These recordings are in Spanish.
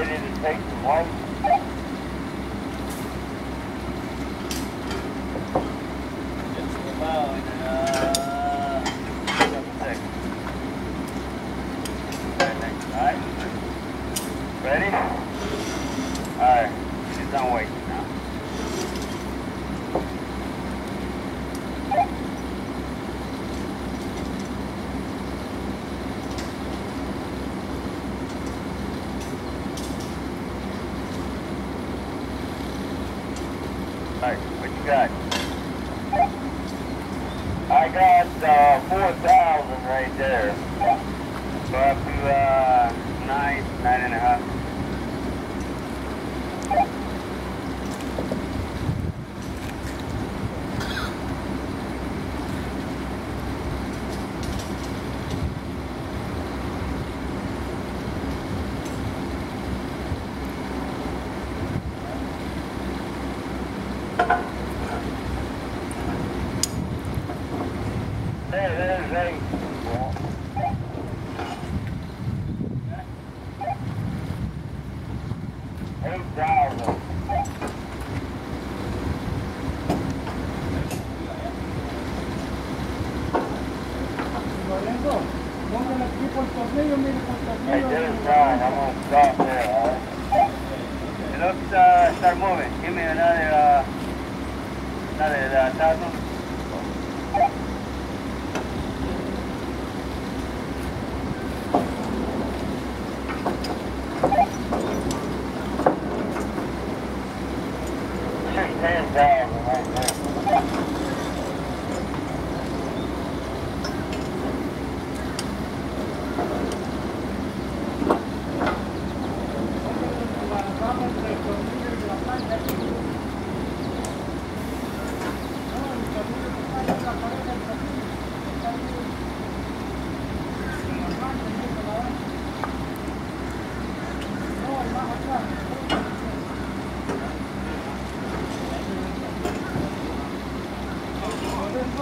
ready to take the seconds. Alright. Ready? Alright. She's done waiting now. What you got? I got uh, 4,000 right there. So up to uh, nine, nine and a half. Start moving. Give me another, uh, another uh, thousand.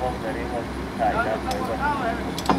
Punkt, der Regen hat sich gezeigt.